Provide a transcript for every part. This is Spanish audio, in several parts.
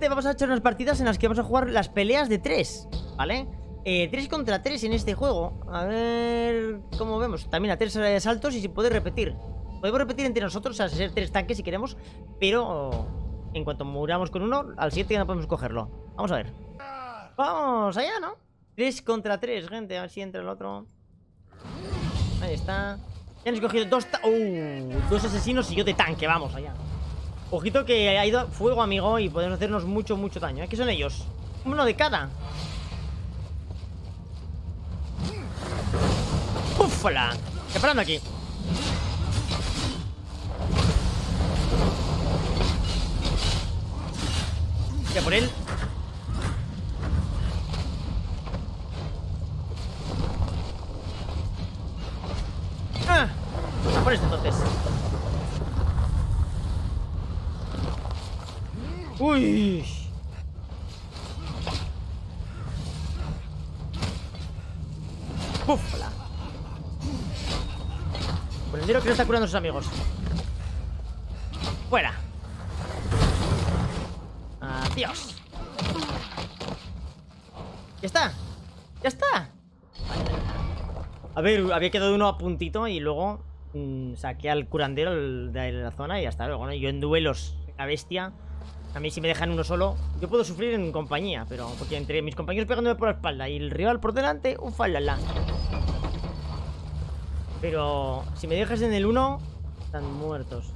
Vamos a echar unas partidas en las que vamos a jugar las peleas de tres, ¿vale? Eh, 3 contra 3 en este juego. A ver cómo vemos. También a 3 saltos y se puede repetir. Podemos repetir entre nosotros, o sea, ser 3 tanques si queremos, pero en cuanto muramos con uno, al siguiente ya no podemos cogerlo. Vamos a ver. Vamos allá, ¿no? 3 contra 3, gente. A ver si entra el otro. Ahí está. Ya han escogido dos, uh, dos asesinos y yo de tanque. Vamos allá. Ojito que ha ido fuego, amigo, y podemos hacernos mucho, mucho daño. ¿eh? ¿Qué son ellos? Uno de cada. ¡Ufala! Separando aquí. Voy a por él. ¡Ah! Por este entonces. ¡Uy! ¡Ufala! Curandero que no está curando a sus amigos. Fuera. Adiós. Ya está. Ya está. A ver, había quedado uno a puntito y luego mmm, saqué al curandero de la zona y ya está. Luego, ¿no? Yo en duelos, la bestia. A mí si me dejan uno solo, yo puedo sufrir en compañía, pero porque entre mis compañeros pegándome por la espalda y el rival por delante, ufalala. Pero si me dejas en el 1, están muertos.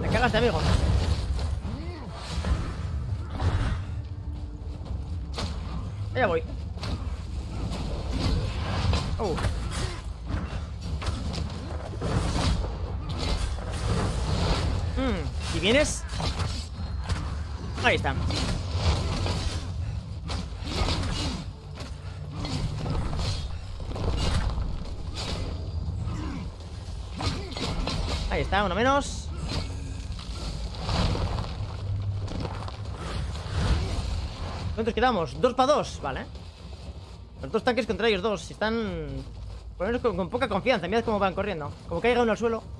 Me cagaste, amigo. Allá voy. Oh. Vienes... Ahí está. Ahí está, uno menos. ¿Cuántos quedamos? Dos para dos, vale. Los dos tanques contra ellos dos. Están... Menos con, con poca confianza. Mirad cómo van corriendo. Como caiga uno al suelo.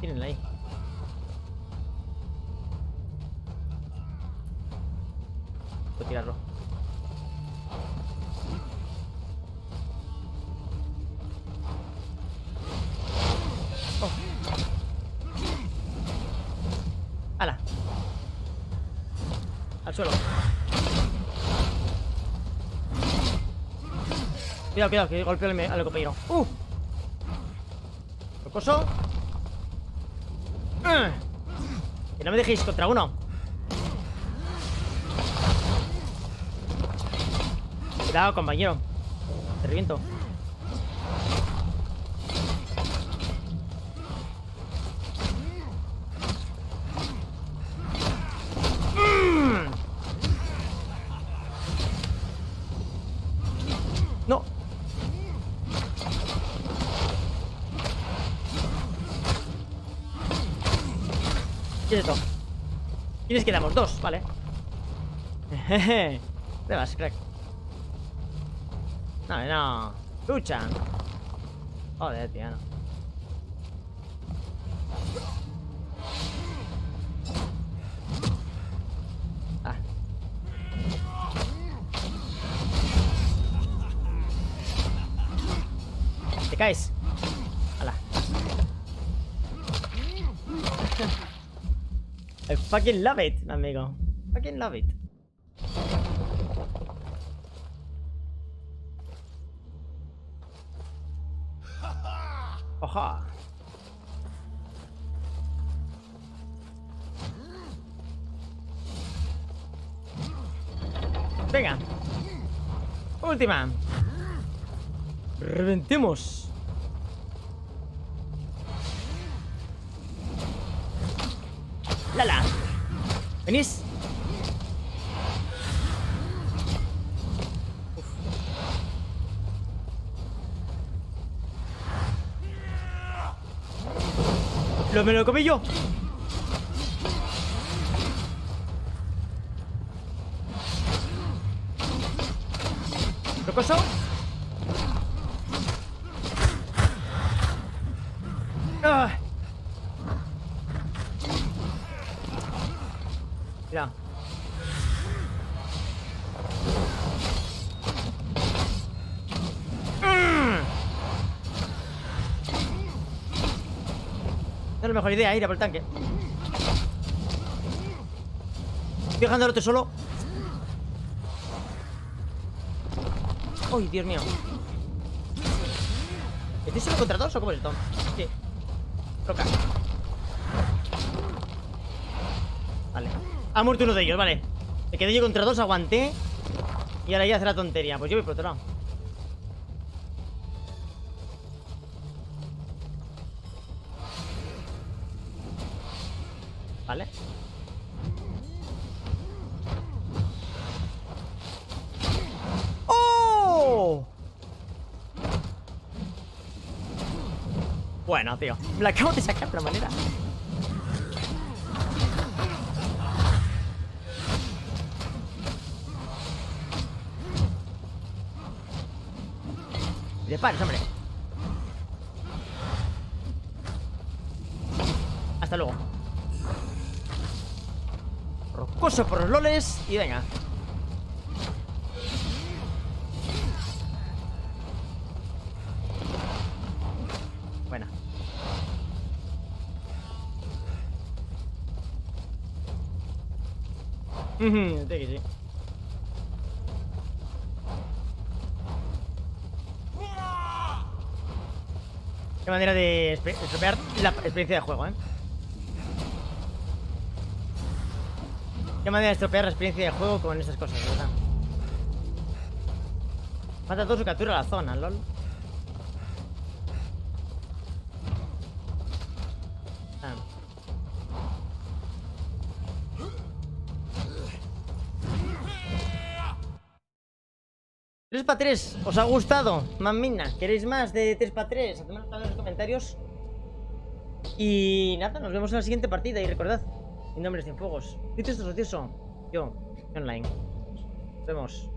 Tírenla ahí. Puedo tirarlo. Oh. ¡Hala! Al suelo. Cuidado, cuidado, que golpeo al, compañero. ¡Uh! Rocoso. ¡Ah! Que no me dejéis contra uno. Cuidado, compañero. Te reviento. ¿Qué quedamos? Dos, vale. Jejeje. ¿Dónde vas, crack? No, no. Lucha. Joder, tío, no. Ah. Te caes. Hala. I fucking love it, amigo. Fucking love it. Oja. Venga. Última. Reventemos. Lala. ¿Venís? ¡Lo me lo comí yo! ¿Rocoso? ¡Ah! Mira. Mm. No es la mejor idea ir a por el tanque. Estoy dejando al otro solo. ¡Uy, Dios mío! ¿Estoy solo contra dos o cómo es esto? Sí. Toca. Vale. Ha muerto uno de ellos, vale. Me quedé yo contra dos, aguanté. Y ahora ya hace la tontería. Pues yo voy por otro lado. Vale. ¡Oh! Bueno, tío. Me la acabo de sacar de la manera. De pares, hombre. Hasta luego. Rocoso por los loles y venga. Buena. Sí que sí. Qué manera de estropear la experiencia de juego, ¿eh? Qué manera de estropear la experiencia de juego con estas cosas, verdad. Mata a todos o captura la zona, lol. Ah. 3 para 3, ¿os ha gustado? Mamina, ¿queréis más de 3 para 3? Y nada, nos vemos en la siguiente partida. Y recordad, mi nombre es Cienfuegos. Dicho esto, ocioso, yo, online. Nos vemos.